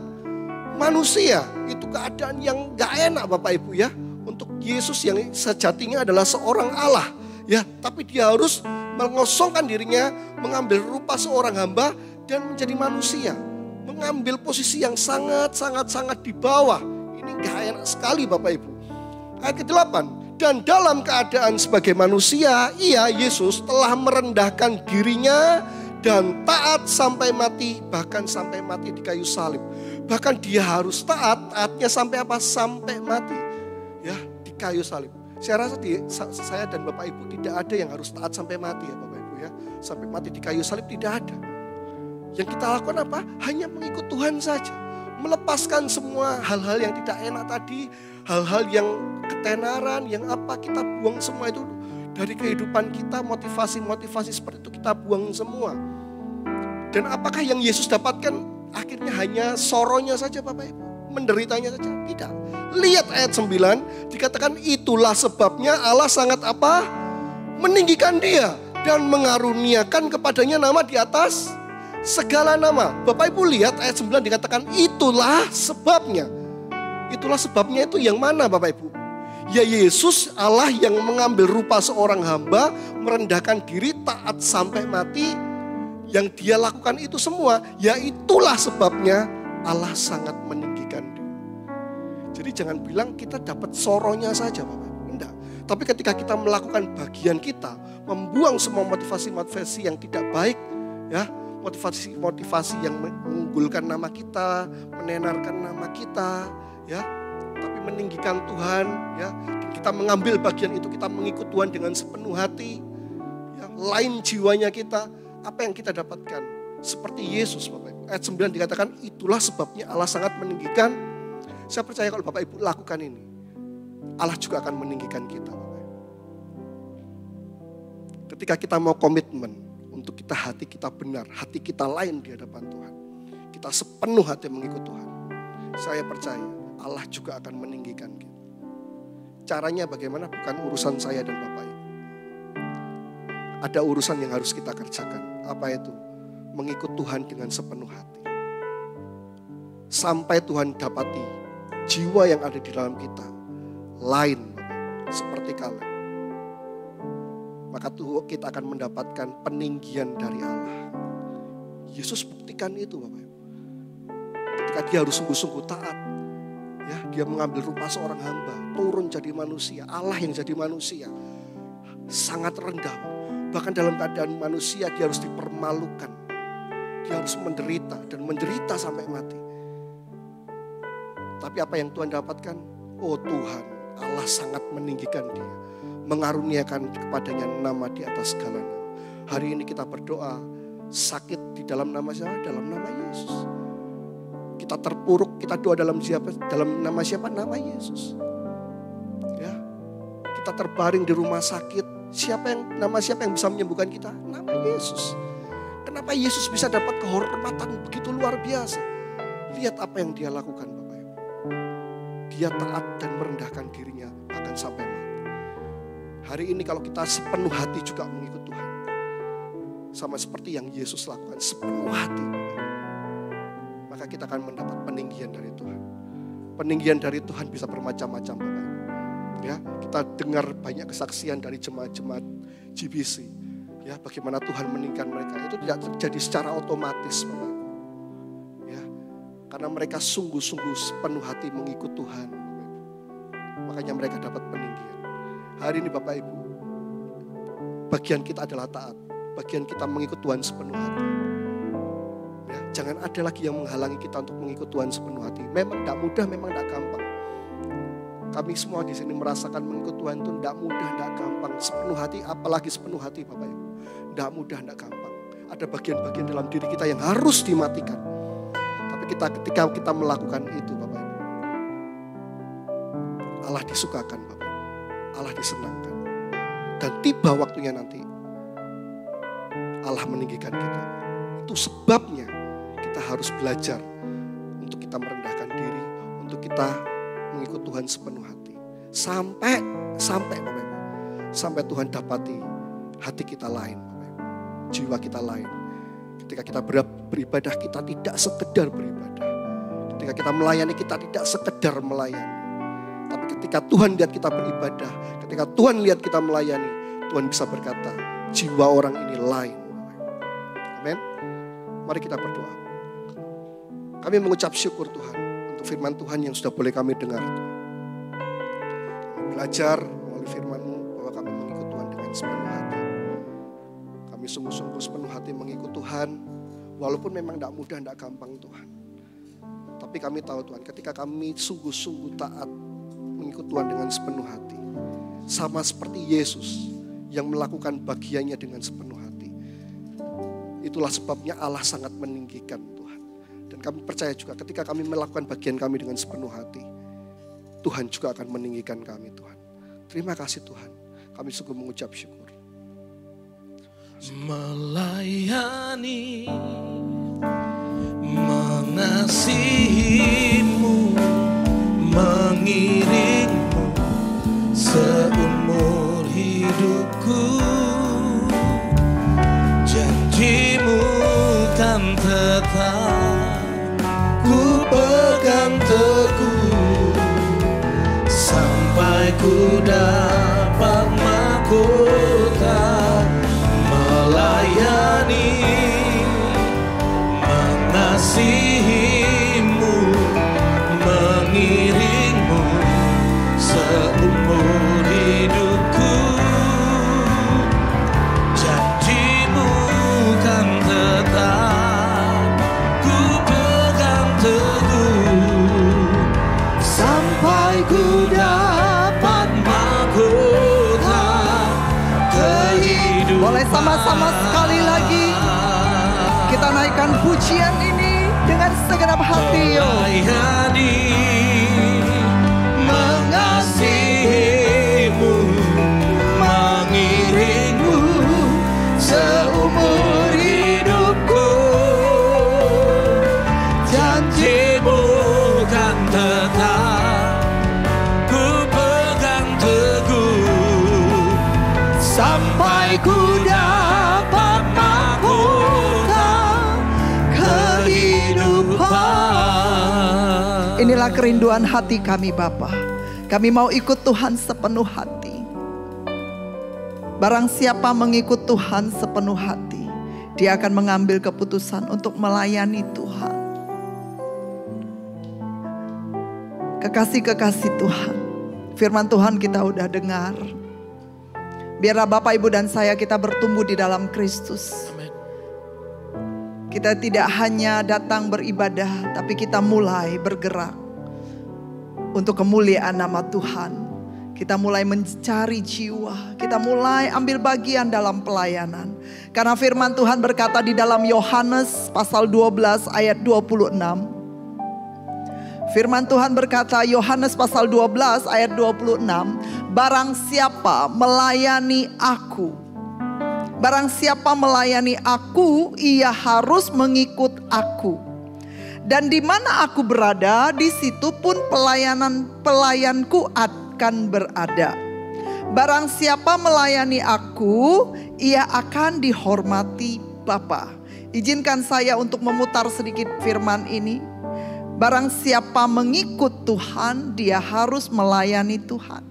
manusia. Itu keadaan yang gak enak Bapak Ibu ya. Untuk Yesus yang sejatinya adalah seorang Allah Ya, tapi dia harus mengosongkan dirinya, mengambil rupa seorang hamba dan menjadi manusia. Mengambil posisi yang sangat-sangat-sangat di bawah. Ini gak enak sekali Bapak Ibu. Ayat ke-8. Dan dalam keadaan sebagai manusia, ia Yesus telah merendahkan dirinya dan taat sampai mati, bahkan sampai mati di kayu salib. Bahkan dia harus taat, taatnya sampai apa? Sampai mati. Ya, di kayu salib. Saya rasa di, saya dan Bapak Ibu tidak ada yang harus taat sampai mati ya Bapak Ibu ya. Sampai mati di kayu salib tidak ada. Yang kita lakukan apa? Hanya mengikut Tuhan saja. Melepaskan semua hal-hal yang tidak enak tadi. Hal-hal yang ketenaran, yang apa kita buang semua itu dari kehidupan kita. Motivasi-motivasi seperti itu kita buang semua. Dan apakah yang Yesus dapatkan akhirnya hanya soronya saja Bapak Ibu? Menderitanya saja? Tidak Lihat ayat 9, dikatakan itulah sebabnya Allah sangat apa? Meninggikan dia dan mengaruniakan kepadanya nama di atas segala nama. Bapak Ibu lihat ayat 9 dikatakan itulah sebabnya. Itulah sebabnya itu yang mana Bapak Ibu? Ya Yesus Allah yang mengambil rupa seorang hamba, merendahkan diri taat sampai mati. Yang dia lakukan itu semua, ya itulah sebabnya Allah sangat meninggikan. Jadi jangan bilang kita dapat soronya saja Bapak. Enggak. Tapi ketika kita melakukan bagian kita, membuang semua motivasi-motivasi yang tidak baik, ya motivasi-motivasi yang mengunggulkan nama kita, menenarkan nama kita, ya tapi meninggikan Tuhan ya kita mengambil bagian itu kita mengikut Tuhan dengan sepenuh hati ya lain jiwanya kita apa yang kita dapatkan seperti Yesus Bapak ayat 9 dikatakan itulah sebabnya Allah sangat meninggikan saya percaya kalau Bapak Ibu lakukan ini Allah juga akan meninggikan kita ketika kita mau komitmen untuk kita hati kita benar hati kita lain di hadapan Tuhan kita sepenuh hati mengikut Tuhan saya percaya Allah juga akan meninggikan kita. Caranya bagaimana bukan urusan saya dan Bapak Ibu. Ada urusan yang harus kita kerjakan. Apa itu? Mengikut Tuhan dengan sepenuh hati. Sampai Tuhan dapati jiwa yang ada di dalam kita lain seperti kalian. Maka Tuhan kita akan mendapatkan peninggian dari Allah. Yesus buktikan itu Bapak Ibu. Ketika dia harus sungguh-sungguh taat Ya, dia mengambil rupa seorang hamba, turun jadi manusia, Allah yang jadi manusia. Sangat rendah. Bahkan dalam keadaan manusia dia harus dipermalukan. Dia harus menderita dan menderita sampai mati. Tapi apa yang Tuhan dapatkan? Oh Tuhan, Allah sangat meninggikan dia. Mengaruniakan kepadanya nama di atas segala nama. Hari ini kita berdoa, sakit di dalam nama siapa? Dalam nama Yesus kita terpuruk, kita doa dalam siapa? Dalam nama siapa? Nama Yesus. Ya. Kita terbaring di rumah sakit. Siapa yang nama siapa yang bisa menyembuhkan kita? Nama Yesus. Kenapa Yesus bisa dapat kehormatan begitu luar biasa? Lihat apa yang dia lakukan Bapak. Dia taat dan merendahkan dirinya bahkan sampai mati. Hari ini kalau kita sepenuh hati juga mengikut Tuhan. Sama seperti yang Yesus lakukan sepenuh hati maka kita akan mendapat peninggian dari Tuhan. Peninggian dari Tuhan bisa bermacam-macam Bapak. Ya, kita dengar banyak kesaksian dari jemaat-jemaat GBC. Ya, bagaimana Tuhan meninggikan mereka. Itu tidak terjadi secara otomatis Bapak karena mereka sungguh-sungguh sepenuh hati mengikut Tuhan. Makanya mereka dapat peninggian. Hari ini Bapak Ibu, bagian kita adalah taat. Bagian kita mengikut Tuhan sepenuh hati. Jangan ada lagi yang menghalangi kita untuk mengikut Tuhan sepenuh hati. Memang tidak mudah, memang tidak gampang. Kami semua di sini merasakan mengikut Tuhan itu tidak mudah, tidak gampang. Sepenuh hati, apalagi sepenuh hati Bapak Ibu. Tidak mudah, tidak gampang. Ada bagian-bagian dalam diri kita yang harus dimatikan. Kita ketika kita melakukan itu Bapak Ibu. Allah disukakan Bapak. Allah disenangkan. Dan tiba waktunya nanti Allah meninggikan kita. Itu sebabnya kita harus belajar untuk kita merendahkan diri, untuk kita mengikut Tuhan sepenuh hati. Sampai sampai Bapak Ibu, sampai Tuhan dapati hati kita lain, Bapak Ibu. jiwa kita lain. Ketika kita beribadah kita tidak sekedar beribadah. Ketika kita melayani kita tidak sekedar melayani. Tapi ketika Tuhan lihat kita beribadah, ketika Tuhan lihat kita melayani, Tuhan bisa berkata, jiwa orang ini lain. Amin. Mari kita berdoa. Kami mengucap syukur Tuhan untuk firman Tuhan yang sudah boleh kami dengar. Belajar melalui firman-Mu bahwa kami mengikut Tuhan dengan sepenuh. Kami sungguh-sungguh sepenuh hati mengikut Tuhan, walaupun memang tidak mudah, tidak gampang Tuhan. Tapi kami tahu Tuhan, ketika kami sungguh-sungguh taat mengikut Tuhan dengan sepenuh hati. Sama seperti Yesus yang melakukan bagiannya dengan sepenuh hati. Itulah sebabnya Allah sangat meninggikan dan kami percaya juga ketika kami melakukan bagian kami dengan sepenuh hati, Tuhan juga akan meninggikan kami Tuhan. Terima kasih Tuhan. Kami sungguh mengucap syukur. Melayani, mengasihimu, mengiringmu seumur hidupku. Janjimu kan tetap ku pegang pujian ini dengan segenap hati. Yo. Kerinduan hati kami Bapa. Kami mau ikut Tuhan sepenuh hati. Barang siapa mengikut Tuhan sepenuh hati, dia akan mengambil keputusan untuk melayani Tuhan. Kekasih-kekasih Tuhan, firman Tuhan kita udah dengar. Biarlah Bapak, Ibu, dan saya kita bertumbuh di dalam Kristus. Kita tidak hanya datang beribadah, tapi kita mulai bergerak untuk kemuliaan nama Tuhan. Kita mulai mencari jiwa, kita mulai ambil bagian dalam pelayanan. Karena firman Tuhan berkata di dalam Yohanes pasal 12 ayat 26. Firman Tuhan berkata Yohanes pasal 12 ayat 26, barang siapa melayani aku, Barang siapa melayani aku, ia harus mengikut aku. Dan di mana aku berada, di situ pun pelayanan pelayanku akan berada. Barang siapa melayani aku, ia akan dihormati Bapa. Izinkan saya untuk memutar sedikit firman ini. Barang siapa mengikut Tuhan, dia harus melayani Tuhan.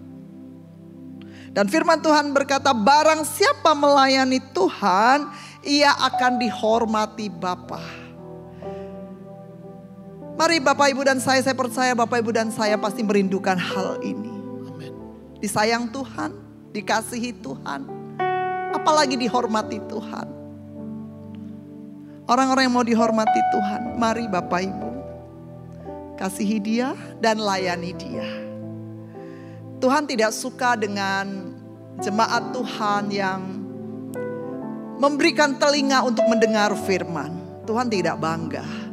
Dan firman Tuhan berkata, barang siapa melayani Tuhan, ia akan dihormati Bapa. Mari Bapak Ibu dan saya, saya percaya Bapak Ibu dan saya pasti merindukan hal ini. Amin. Disayang Tuhan, dikasihi Tuhan, apalagi dihormati Tuhan. Orang-orang yang mau dihormati Tuhan, mari Bapak Ibu, kasihi dia dan layani dia. Tuhan tidak suka dengan jemaat Tuhan yang memberikan telinga untuk mendengar firman. Tuhan tidak bangga.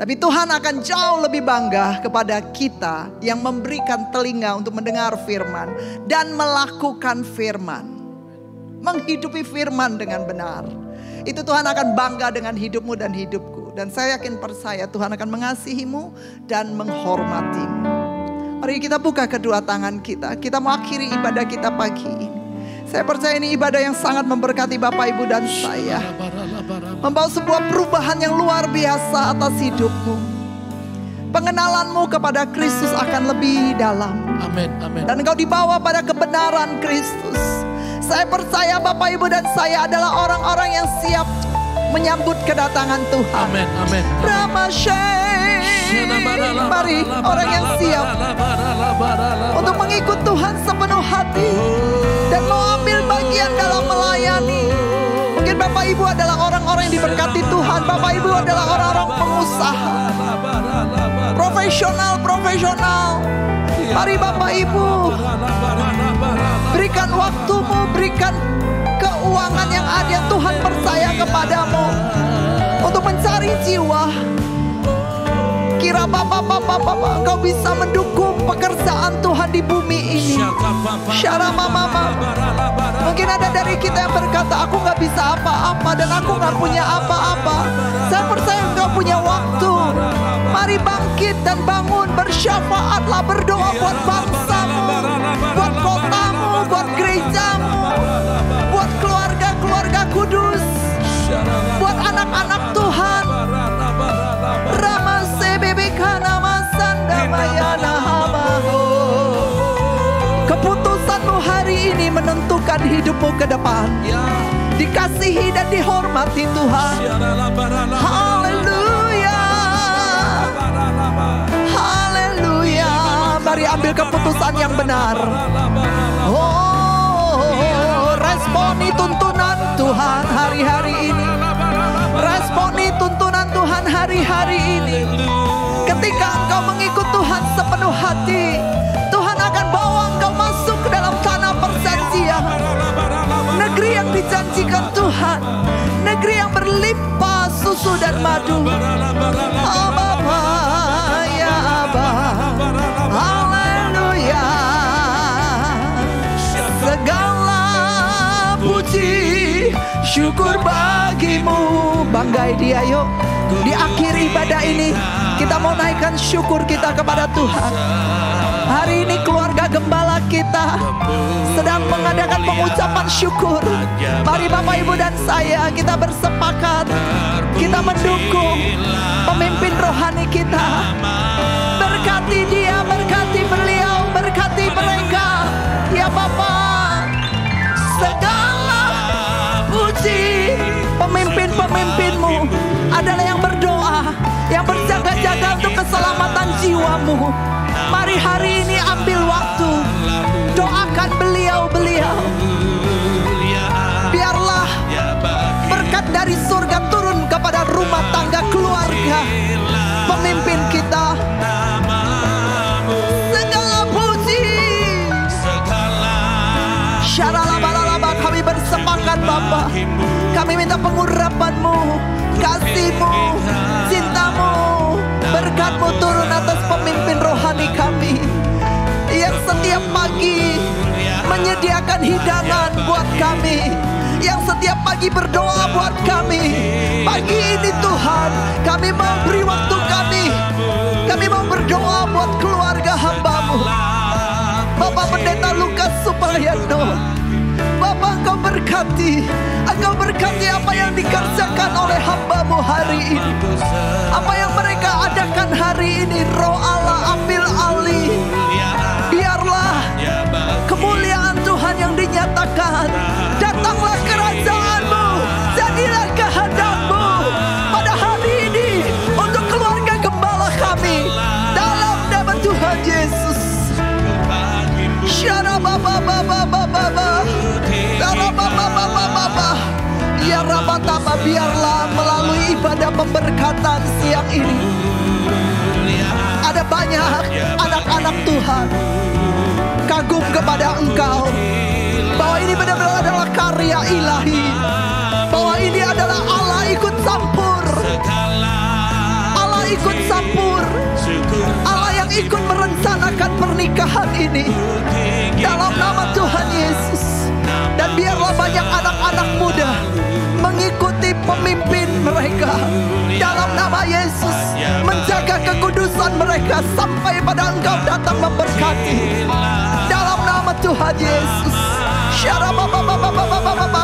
Tapi Tuhan akan jauh lebih bangga kepada kita yang memberikan telinga untuk mendengar firman dan melakukan firman. Menghidupi firman dengan benar. Itu Tuhan akan bangga dengan hidupmu dan hidupku. Dan saya yakin percaya Tuhan akan mengasihimu dan menghormatimu. Mari kita buka kedua tangan kita. Kita mau akhiri ibadah kita pagi ini. Saya percaya ini ibadah yang sangat memberkati Bapak Ibu dan saya. Membawa sebuah perubahan yang luar biasa atas hidupmu. Pengenalanmu kepada Kristus akan lebih dalam. Amin. Amin. Dan engkau dibawa pada kebenaran Kristus. Saya percaya Bapak Ibu dan saya adalah orang-orang yang siap menyambut kedatangan Tuhan. Amin. Amin. Mari orang yang siap untuk mengikut Tuhan sepenuh hati dan mau ambil bagian dalam melayani. Bapak Ibu adalah orang-orang yang diberkati Tuhan. Bapak Ibu adalah orang-orang pengusaha. Profesional-profesional. Mari Bapak Ibu berikan waktumu, berikan keuangan yang ada Tuhan percaya kepadamu untuk mencari jiwa. Kira Bapak, Bapak, Bapak, engkau bisa mendukung pekerjaan Tuhan di bumi ini. Syara mama, mama. Mungkin ada dari kita yang berkata, aku nggak bisa apa-apa dan aku nggak punya apa-apa. Saya percaya engkau punya waktu. Mari bangkit dan bangun, bersyafaatlah, berdoa buat bangsamu, buat kotamu, buat gerejamu, buat keluarga-keluarga kudus, buat anak-anak Tuhan. Keputusanmu hari ini menentukan hidupmu ke depan. Dikasihi dan dihormati Tuhan. Haleluya. Haleluya. Mari ambil keputusan yang benar. Oh, responi tuntunan Tuhan hari-hari ini. Responi tuntunan Tuhan hari-hari ini. Ketika engkau mengikut Tuhan sepenuh hati, Tuhan akan bawa engkau masuk ke dalam tanah perjanjian. Negeri yang dijanjikan Tuhan, negeri yang berlimpah susu dan madu. Abba, ya. Segala puji, syukur bagimu. Banggai dia yuk. Di akhir ibadah ini, kita mau naikkan syukur kita kepada Tuhan. Hari ini keluarga gembala kita sedang mengadakan pengucapan syukur. Mari Bapak Ibu dan saya kita bersepakat. Kita mendukung pemimpin rohani kita. Berkati dia, berkati beliau, berkati mereka. Ya Bapak, segala puji pemimpin-pemimpinmu adalah yang berdoa, keselamatan jiwamu. Mari hari ini ambil waktu, doakan beliau-beliau. Biarlah berkat dari surga turun kepada rumah tangga keluarga pemimpin kita. Segala puji. Syaralabalaba kami bersepakat Bapa. Kami minta pengurapanmu, kasihmu, cintamu, berkatmu turun atas pemimpin rohani kami. Yang setiap pagi menyediakan hidangan buat kami. Yang setiap pagi berdoa buat kami. Pagi ini Tuhan, kami mau beri waktu kami. Kami mau berdoa buat keluarga hambamu. Bapak Pendeta Lukas Suprayatno. Bapak engkau berkati. Engkau berkati apa yang dikerjakan oleh hambamu hari ini. Apa yang mereka adakan hari ini Roh Allah ambil alih. Biarlah kemuliaan Tuhan yang dinyatakan ibadah pemberkatan siang ini. Ada banyak anak-anak Tuhan. Kagum kepada engkau. Bahwa ini benar-benar adalah karya ilahi. Bahwa ini adalah Allah ikut campur. Allah ikut campur. Allah yang ikut merencanakan pernikahan ini. Dalam nama Tuhan Yesus. Dan biarlah banyak anak-anak muda mengikuti pemimpin mereka dalam nama Yesus. Menjaga kekudusan mereka sampai pada engkau datang memberkati. Dalam nama Tuhan Yesus.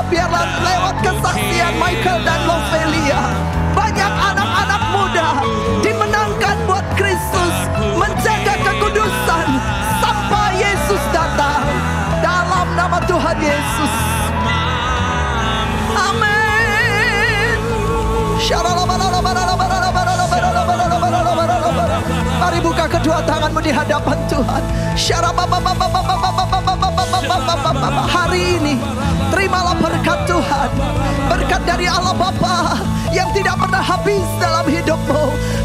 Biarlah lewat kesaksian Michael dan Lovelia banyak anak-anak muda dimenangkan buat Kristus menjaga kekudusan sampai Yesus datang dalam nama Tuhan Yesus. Amin. Mari buka kedua tanganmu di hadapan Tuhan. Hari ini terimalah berkat Tuhan. Berkat dari Allah Bapa yang tidak pernah habis dalam hidupmu.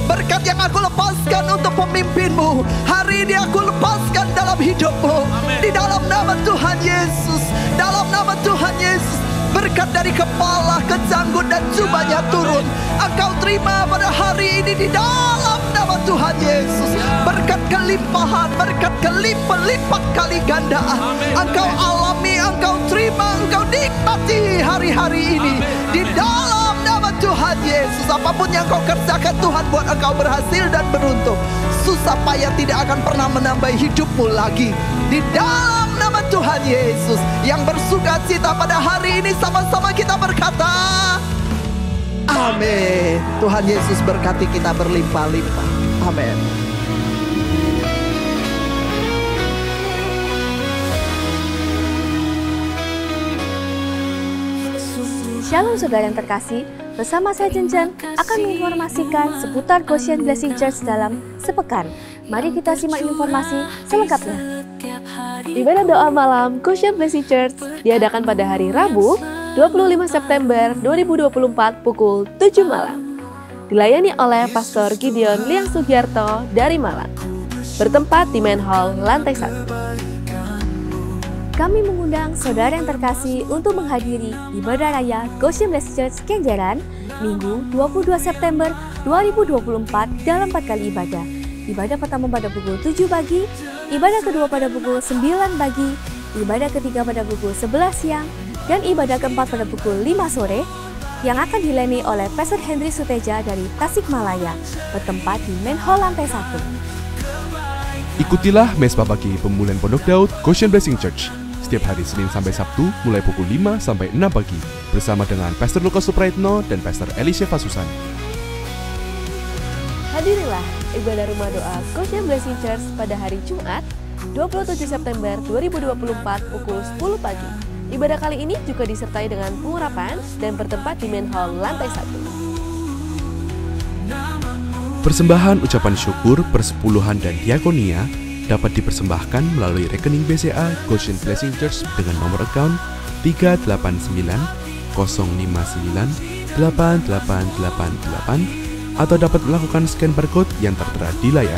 Berkat yang aku lepaskan untuk pemimpinmu. Hari ini aku lepaskan dalam hidupmu. Di dalam nama Tuhan Yesus. Dalam nama Tuhan Yesus. Berkat dari kepala ke janggut dan jubahnya turun. Engkau terima pada hari ini di dalam nama Tuhan Yesus. Berkat kelimpahan, berkat kelipat-lipat kali ganda. Engkau alami, engkau terima, engkau nikmati hari-hari ini. Di dalam nama Tuhan Yesus. Apa pun yang kau kerjakan Tuhan buat engkau berhasil dan beruntung. Susah payah tidak akan pernah menambah hidupmu lagi. Di dalam nama Tuhan Yesus yang bersuka cita pada hari ini sama-sama kita berkata Amin. Tuhan Yesus berkati kita berlimpah-limpah. Amin. Shalom saudara yang terkasih, bersama saya Jenjan akan menginformasikan seputar Goshen Blessing Church dalam sepekan. Mari kita simak informasi selengkapnya. Ibadah doa malam Goshen Blessing Church diadakan pada hari Rabu 25 September 2024 pukul 7 malam. Dilayani oleh Pastor Gideon Liang Sugiarto dari Malang. Bertempat di Main Hall lantai 1. Kami mengundang saudara yang terkasih untuk menghadiri ibadah raya Goshen Blessed Church Kenjeran Minggu 22 September 2024 dalam empat kali ibadah. Ibadah pertama pada pukul 7 pagi, ibadah kedua pada pukul 9 pagi, ibadah ketiga pada pukul 11 siang, dan ibadah keempat pada pukul 5 sore yang akan dilayani oleh Pastor Henry Suteja dari Tasikmalaya, bertempat di Main Hall lantai 1. Ikutilah Mespa Pagi Pemulihan Pondok Daud Goshen Blessing Church setiap hari Senin sampai Sabtu mulai pukul 5 sampai 6 pagi bersama dengan Pastor Lukas Supraitno dan Pastor Elisha Fasusan. Hadirilah ibadah rumah doa Goshen Blessing Church pada hari Jumat 27 September 2024 pukul 10 pagi. Ibadah kali ini juga disertai dengan pengurapan dan bertempat di main hall lantai 1. Persembahan ucapan syukur, persepuluhan, dan diakonia dapat dipersembahkan melalui rekening BCA Goshen Blessing Church dengan nomor account 389 059 8888 atau dapat melakukan scan barcode yang tertera di layar.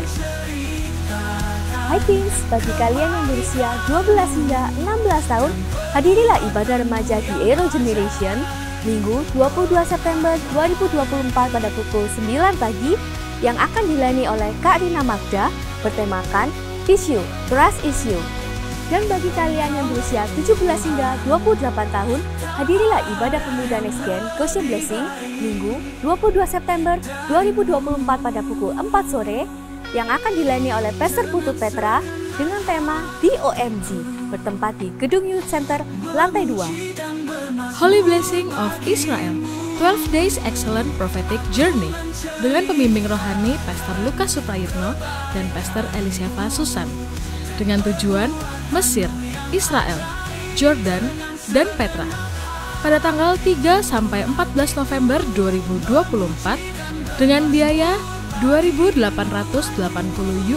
Hai Kings, bagi kalian yang berusia 12 hingga 16 tahun, hadirilah ibadah remaja di Aero Generation Minggu 22 September 2024 pada pukul 9 pagi yang akan dilayani oleh Kak Rina Magda bertemakan Issue, Trust Issue. Dan bagi kalian yang berusia 17 hingga 28 tahun, hadirilah ibadah pemuda Next Gen Goshen Blessing Minggu 22 September 2024 pada pukul 4 sore yang akan dilayani oleh Pastor Putut Petra dengan tema DOMG bertempat di Gedung Youth Center lantai 2. Holy Blessing of Israel 12 Days Excellent Prophetic Journey dengan pembimbing rohani Pastor Lukas Suprayitno dan Pastor Elisiava Susan dengan tujuan Mesir, Israel, Jordan, dan Petra pada tanggal 3 sampai 14 November 2024 dengan biaya 2.880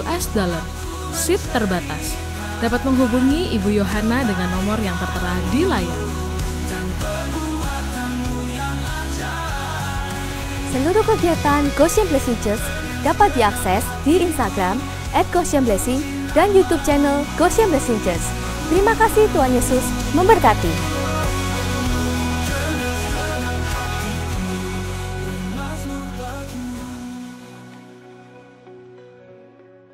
US dollar. Seat terbatas. Dapat menghubungi Ibu Yohana dengan nomor yang tertera di layar. Seluruh kegiatan Goshen Blessing Church dapat diakses di Instagram at Goshen Blessing dan YouTube channel Blessing Church. Terima kasih Tuhan Yesus memberkati.